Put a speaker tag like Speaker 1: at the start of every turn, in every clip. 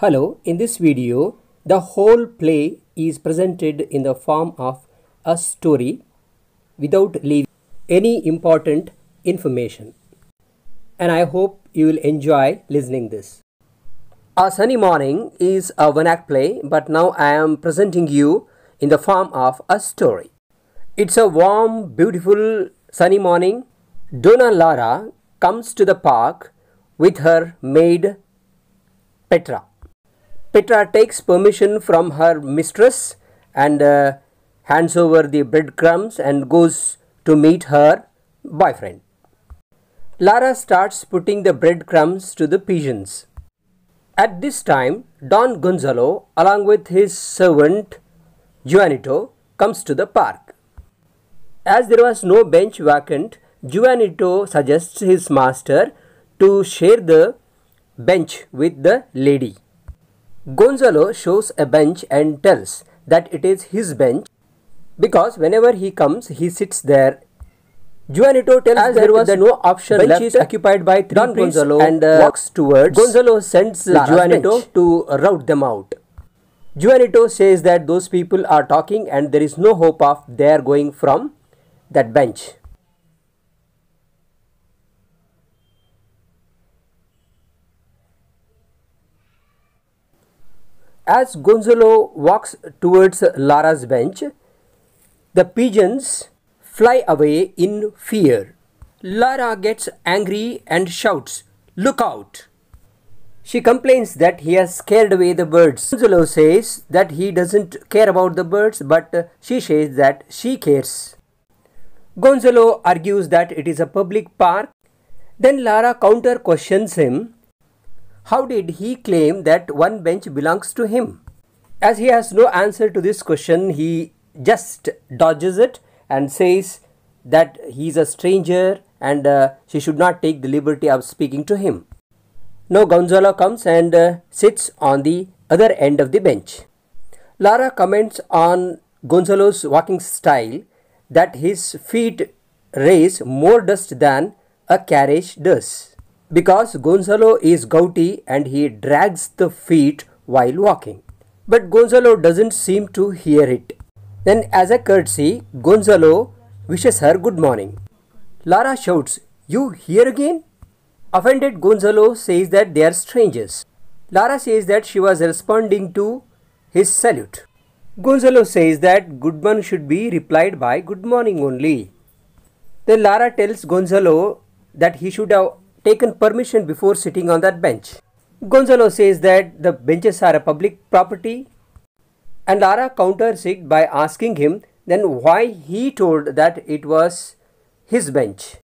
Speaker 1: Hello, in this video, the whole play is presented in the form of a story without leaving any important information. And I hope you will enjoy listening this. A Sunny Morning is a one act play, but now I am presenting you in the form of a story. It's a warm, beautiful sunny morning. Donna Lara comes to the park with her maid Petra. Petra takes permission from her mistress and uh, hands over the breadcrumbs and goes to meet her boyfriend. Lara starts putting the breadcrumbs to the pigeons. At this time, Don Gonzalo, along with his servant Juanito, comes to the park. As there was no bench vacant, Juanito suggests his master to share the bench with the lady. Gonzalo shows a bench and tells that it is his bench because whenever he comes, he sits there. Juanito tells As there was no option bench left is occupied by three Don Gonzalo and uh, walks towards. Gonzalo sends Lara's Juanito bench. to rout them out. Juanito says that those people are talking and there is no hope of their going from that bench. As Gonzalo walks towards Lara's bench, the pigeons fly away in fear. Lara gets angry and shouts, Look out! She complains that he has scared away the birds. Gonzalo says that he doesn't care about the birds, but she says that she cares. Gonzalo argues that it is a public park. Then Lara counter questions him how did he claim that one bench belongs to him? As he has no answer to this question, he just dodges it and says that he is a stranger and uh, she should not take the liberty of speaking to him. Now Gonzalo comes and uh, sits on the other end of the bench. Lara comments on Gonzalo's walking style that his feet raise more dust than a carriage does because Gonzalo is gouty and he drags the feet while walking. But Gonzalo doesn't seem to hear it. Then, as a courtesy, Gonzalo wishes her good morning. Lara shouts, You here again? Offended Gonzalo says that they are strangers. Lara says that she was responding to his salute. Gonzalo says that good morning should be replied by good morning only. Then Lara tells Gonzalo that he should have taken permission before sitting on that bench. Gonzalo says that the benches are a public property and Lara counters it by asking him then why he told that it was his bench.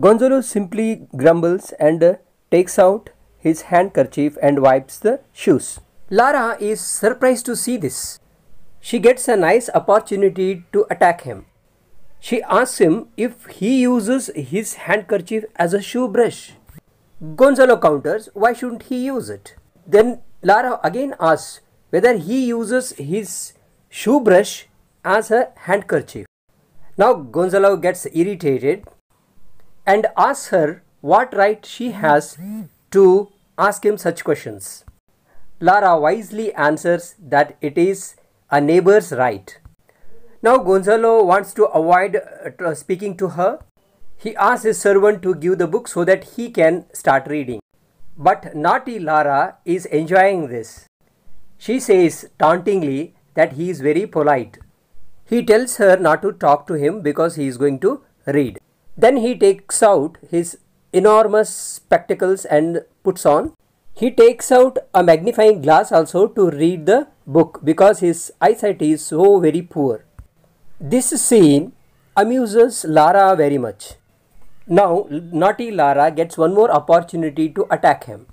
Speaker 1: Gonzalo simply grumbles and uh, takes out his handkerchief and wipes the shoes. Lara is surprised to see this. She gets a nice opportunity to attack him. She asks him if he uses his handkerchief as a shoe brush. Gonzalo counters, why shouldn't he use it? Then Lara again asks whether he uses his shoe brush as a handkerchief. Now Gonzalo gets irritated and asks her what right she has to ask him such questions. Lara wisely answers that it is a neighbor's right. Now Gonzalo wants to avoid uh, speaking to her. He asks his servant to give the book so that he can start reading. But naughty Lara is enjoying this. She says tauntingly that he is very polite. He tells her not to talk to him because he is going to read. Then he takes out his enormous spectacles and puts on. He takes out a magnifying glass also to read the book because his eyesight is so very poor. This scene amuses Lara very much. Now, naughty Lara gets one more opportunity to attack him.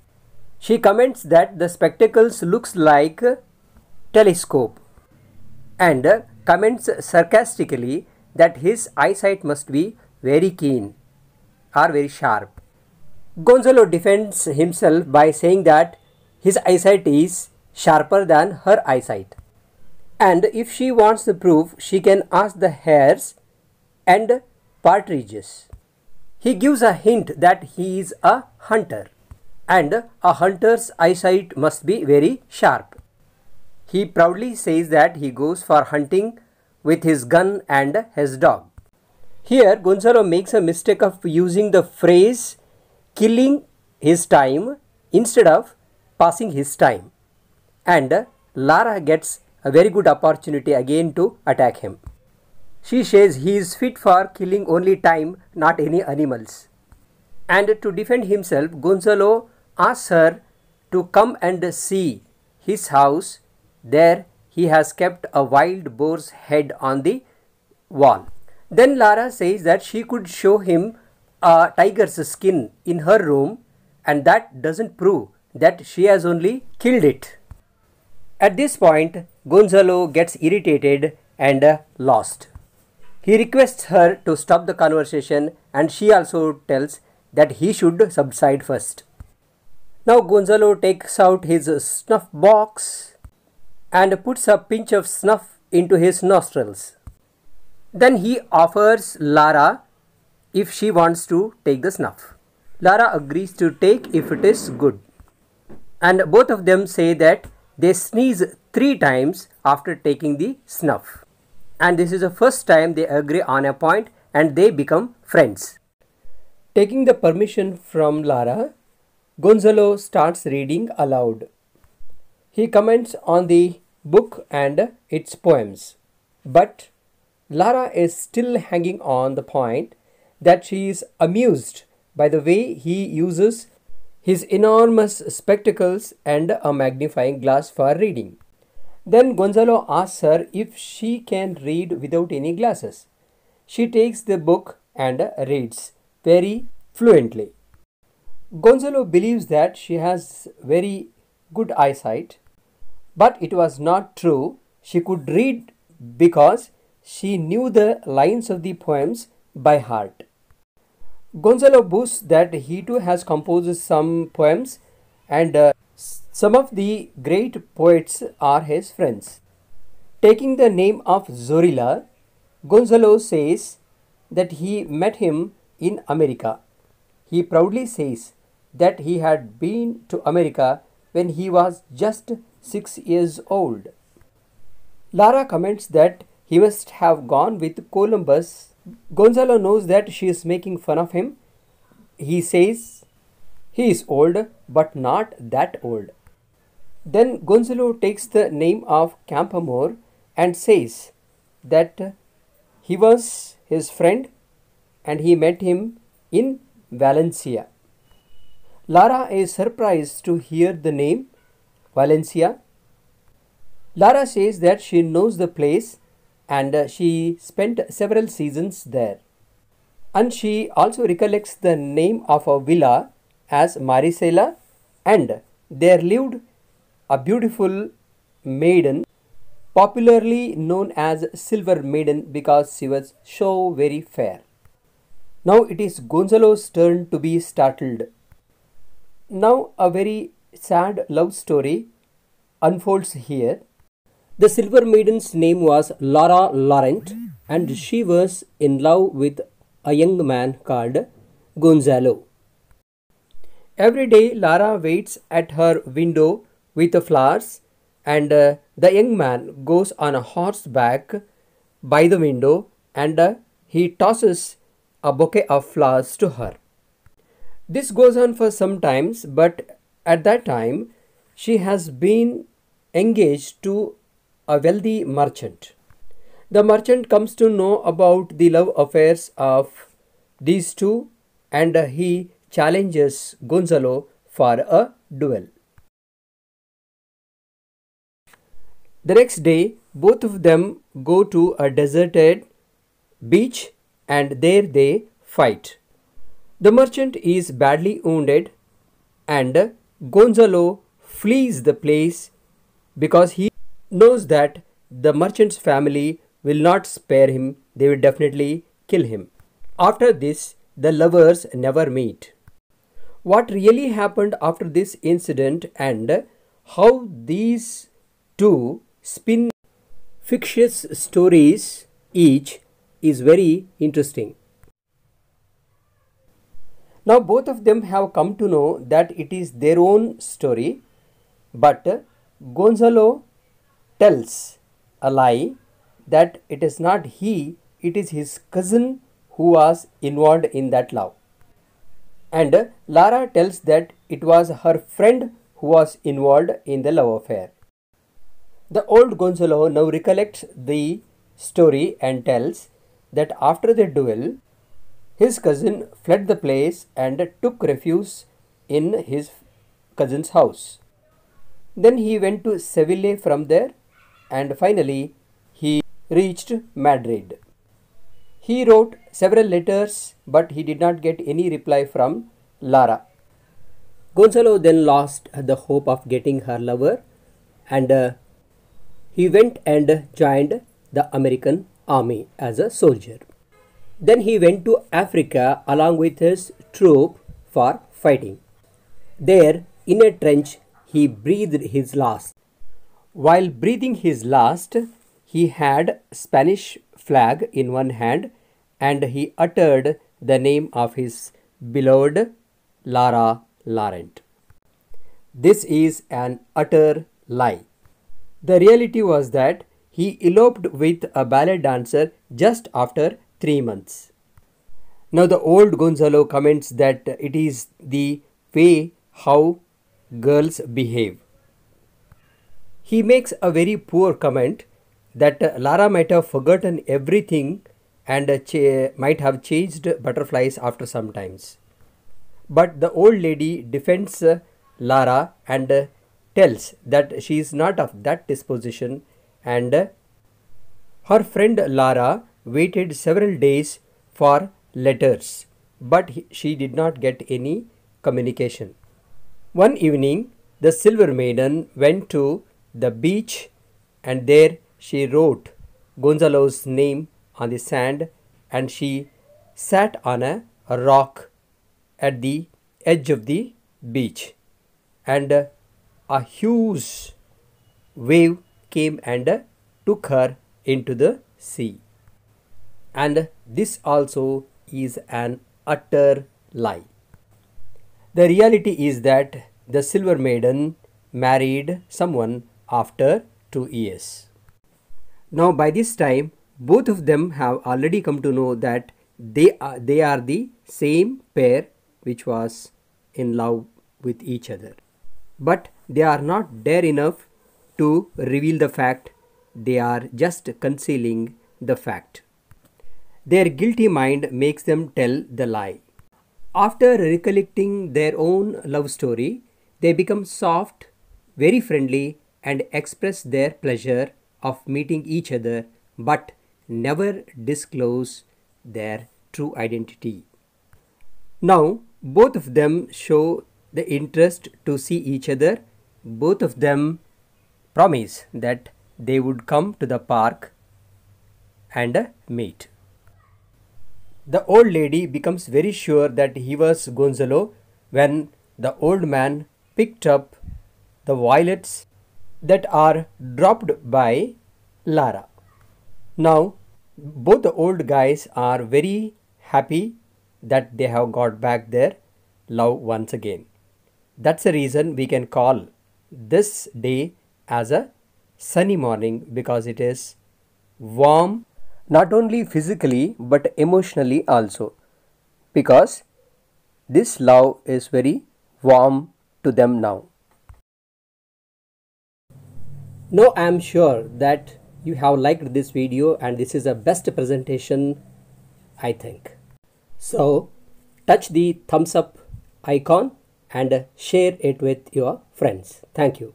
Speaker 1: She comments that the spectacles looks like telescope and comments sarcastically that his eyesight must be very keen or very sharp. Gonzalo defends himself by saying that his eyesight is sharper than her eyesight and if she wants the proof she can ask the hares and partridges. He gives a hint that he is a hunter and a hunter's eyesight must be very sharp. He proudly says that he goes for hunting with his gun and his dog. Here, Gonzalo makes a mistake of using the phrase killing his time instead of passing his time. And Lara gets a very good opportunity again to attack him. She says he is fit for killing only time, not any animals. And to defend himself, Gonzalo asks her to come and see his house. There he has kept a wild boar's head on the wall. Then Lara says that she could show him a tiger's skin in her room and that doesn't prove that she has only killed it. At this point, Gonzalo gets irritated and uh, lost. He requests her to stop the conversation and she also tells that he should subside first. Now Gonzalo takes out his snuff box and puts a pinch of snuff into his nostrils. Then he offers Lara if she wants to take the snuff. Lara agrees to take if it is good. And both of them say that they sneeze three times after taking the snuff. And this is the first time they agree on a point and they become friends. Taking the permission from Lara, Gonzalo starts reading aloud. He comments on the book and its poems. But Lara is still hanging on the point that she is amused by the way he uses his enormous spectacles and a magnifying glass for reading. Then Gonzalo asks her if she can read without any glasses. She takes the book and reads very fluently. Gonzalo believes that she has very good eyesight, but it was not true. She could read because she knew the lines of the poems by heart. Gonzalo boasts that he too has composed some poems and uh, some of the great poets are his friends. Taking the name of Zorrilla, Gonzalo says that he met him in America. He proudly says that he had been to America when he was just six years old. Lara comments that he must have gone with Columbus. Gonzalo knows that she is making fun of him. He says he is old, but not that old. Then Gonzalo takes the name of Campoamor and says that he was his friend and he met him in Valencia. Lara is surprised to hear the name Valencia. Lara says that she knows the place and uh, she spent several seasons there. And she also recollects the name of a villa as Maricela and there lived a beautiful maiden popularly known as silver maiden because she was so very fair. Now it is gonzalo's turn to be startled. Now a very sad love story unfolds here the silver maiden's name was laura laurent and she was in love with a young man called gonzalo every day lara waits at her window with the flowers and uh, the young man goes on a horseback by the window and uh, he tosses a bouquet of flowers to her. This goes on for some times but at that time she has been engaged to a wealthy merchant. The merchant comes to know about the love affairs of these two and he challenges Gonzalo for a duel. The next day, both of them go to a deserted beach and there they fight. The merchant is badly wounded and Gonzalo flees the place because he knows that the merchant's family will not spare him, they will definitely kill him. After this, the lovers never meet. What really happened after this incident and how these two spin fictitious stories each is very interesting. Now both of them have come to know that it is their own story, but Gonzalo tells a lie that it is not he, it is his cousin who was involved in that love. And Lara tells that it was her friend who was involved in the love affair. The old Gonzalo now recollects the story and tells that after the duel, his cousin fled the place and took refuge in his cousin's house. Then he went to Seville from there and finally he reached Madrid. He wrote several letters but he did not get any reply from Lara. Gonzalo then lost the hope of getting her lover and uh, he went and joined the American army as a soldier. Then he went to Africa along with his troop for fighting. There, in a trench, he breathed his last. While breathing his last, he had Spanish flag in one hand and he uttered the name of his beloved Lara Laurent. This is an utter lie. The reality was that he eloped with a ballet dancer just after three months. Now, the old Gonzalo comments that it is the way how girls behave. He makes a very poor comment that uh, Lara might have forgotten everything and uh, might have chased butterflies after some times. But the old lady defends uh, Lara and tells that she is not of that disposition and her friend Lara waited several days for letters but she did not get any communication. One evening the silver maiden went to the beach and there she wrote Gonzalo's name on the sand and she sat on a, rock at the edge of the beach and a huge wave came and took her into the sea. And this also is an utter lie. The reality is that the silver maiden married someone after two years. Now, by this time, both of them have already come to know that they are, they are the same pair which was in love with each other. But they are not dare enough to reveal the fact, they are just concealing the fact. Their guilty mind makes them tell the lie. After recollecting their own love story, they become soft, very friendly, and express their pleasure of meeting each other but never disclose their true identity. Now, both of them show the interest to see each other. Both of them promise that they would come to the park and meet. The old lady becomes very sure that he was Gonzalo when the old man picked up the violets that are dropped by Lara. Now, both the old guys are very happy that they have got back their love once again. That's the reason we can call this day as a sunny morning because it is warm not only physically but emotionally also because this love is very warm to them now. Now I am sure that you have liked this video and this is the best presentation I think. So touch the thumbs up icon and share it with your friends. Thank you.